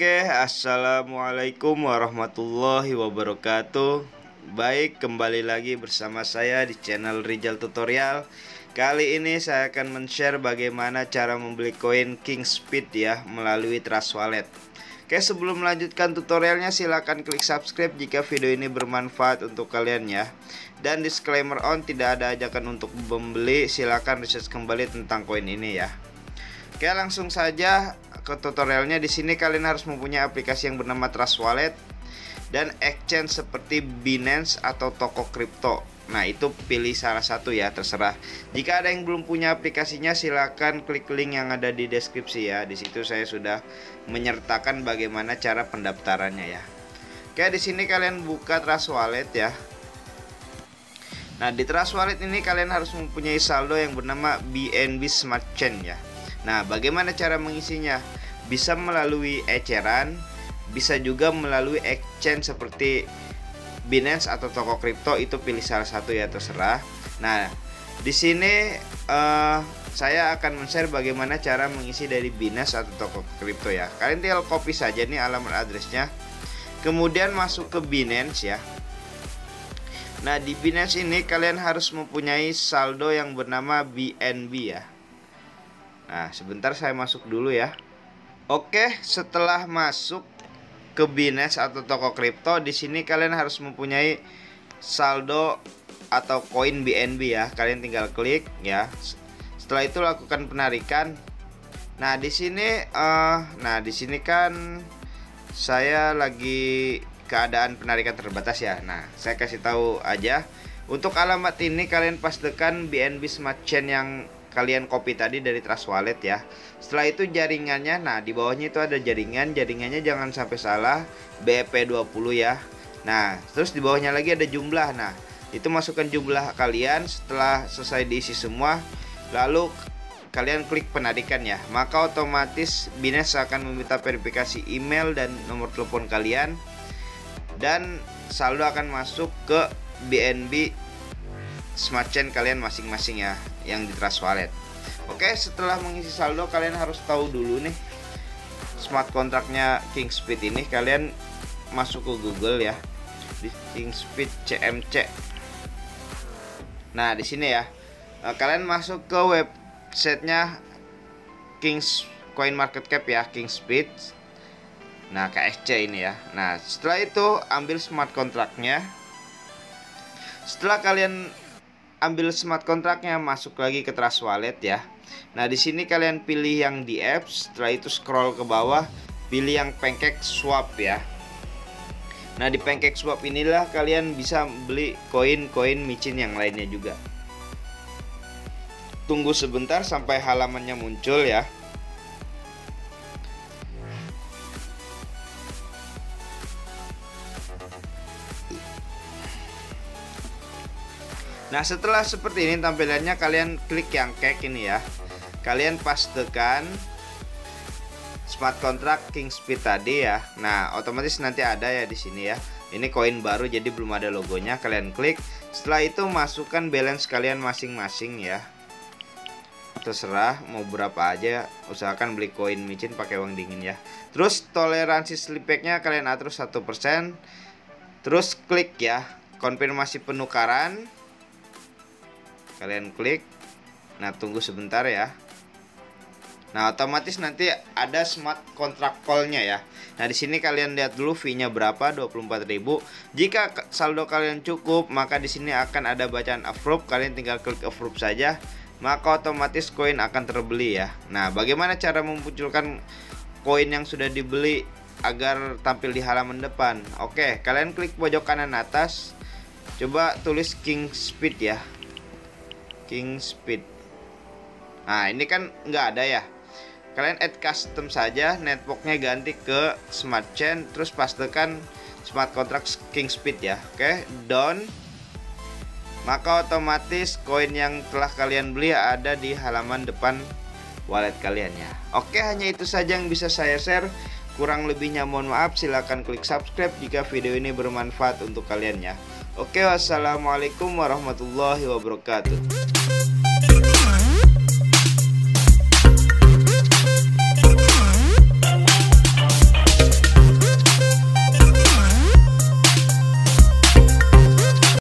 assalamualaikum warahmatullahi wabarakatuh. Baik, kembali lagi bersama saya di channel Rijal Tutorial. Kali ini saya akan men-share bagaimana cara membeli koin King Speed ya melalui Trust Wallet. Oke, sebelum melanjutkan tutorialnya silahkan klik subscribe jika video ini bermanfaat untuk kalian ya. Dan disclaimer on tidak ada ajakan untuk membeli, silahkan research kembali tentang koin ini ya. Oke, langsung saja ke tutorialnya. Di sini kalian harus mempunyai aplikasi yang bernama Trust Wallet dan exchange seperti Binance atau toko kripto. Nah, itu pilih salah satu ya, terserah. Jika ada yang belum punya aplikasinya, silakan klik link yang ada di deskripsi ya. Di situ saya sudah menyertakan bagaimana cara pendaftarannya ya. Oke, di sini kalian buka Trust Wallet ya. Nah, di Trust Wallet ini kalian harus mempunyai saldo yang bernama BNB Smart Chain ya. Nah, bagaimana cara mengisinya? Bisa melalui eceran, bisa juga melalui exchange seperti Binance atau toko kripto itu pilih salah satu ya terserah. Nah, di sini uh, saya akan men-share bagaimana cara mengisi dari Binance atau toko kripto ya. Kalian tinggal copy saja nih alamat addressnya. Kemudian masuk ke Binance ya. Nah, di Binance ini kalian harus mempunyai saldo yang bernama BNB ya. Nah, sebentar saya masuk dulu ya. Oke, setelah masuk ke Binance atau toko kripto, di sini kalian harus mempunyai saldo atau koin BNB ya. Kalian tinggal klik ya. Setelah itu lakukan penarikan. Nah, di sini uh, nah di sini kan saya lagi keadaan penarikan terbatas ya. Nah, saya kasih tahu aja. Untuk alamat ini kalian pastikan BNB Smart Chain yang kalian copy tadi dari Trust Wallet ya. Setelah itu jaringannya, nah di bawahnya itu ada jaringan, jaringannya jangan sampai salah BP20 ya. Nah, terus di bawahnya lagi ada jumlah. Nah, itu masukkan jumlah kalian setelah selesai diisi semua, lalu kalian klik penarikan ya. Maka otomatis Binance akan meminta verifikasi email dan nomor telepon kalian dan saldo akan masuk ke BNB smart chain kalian masing-masing ya yang di Trust Wallet. Oke, setelah mengisi saldo kalian harus tahu dulu nih smart kontraknya Kingspeed ini kalian masuk ke Google ya di Kingspeed CMC. Nah, di sini ya. Nah, kalian masuk ke websitenya Kings Coin Market Cap ya, Kingspeed. Nah, KSC ini ya. Nah, setelah itu ambil smart kontraknya. Setelah kalian ambil smart kontraknya masuk lagi ke Trust Wallet ya. Nah, di sini kalian pilih yang di apps, setelah itu scroll ke bawah, pilih yang Pancake Swap ya. Nah, di Pancake Swap inilah kalian bisa beli koin-koin micin yang lainnya juga. Tunggu sebentar sampai halamannya muncul ya. Nah setelah seperti ini tampilannya kalian klik yang cake ini ya. Kalian pastekan smart contract king speed tadi ya. Nah otomatis nanti ada ya di sini ya. Ini koin baru jadi belum ada logonya. Kalian klik. Setelah itu masukkan balance kalian masing-masing ya. Terserah mau berapa aja. Usahakan beli koin micin pakai uang dingin ya. Terus toleransi slipbacknya kalian atur 1% Terus klik ya Konfirmasi penukaran kalian klik nah tunggu sebentar ya Nah, otomatis nanti ada smart contract call-nya ya. Nah, di sini kalian lihat dulu fee-nya berapa, 24.000. Jika saldo kalian cukup, maka di sini akan ada bacaan approve. Kalian tinggal klik approve saja, maka otomatis koin akan terbeli ya. Nah, bagaimana cara memunculkan koin yang sudah dibeli agar tampil di halaman depan? Oke, kalian klik pojok kanan atas. Coba tulis King Speed ya. King Speed. Nah, ini kan nggak ada ya. Kalian add custom saja, networknya ganti ke Smart Chain, terus pastikan smart contract King Speed ya. Oke, done. Maka otomatis koin yang telah kalian beli ada di halaman depan wallet kalian ya. Oke, hanya itu saja yang bisa saya share. Kurang lebihnya mohon maaf, silahkan klik subscribe jika video ini bermanfaat untuk kalian ya. Oke, wassalamualaikum warahmatullahi wabarakatuh.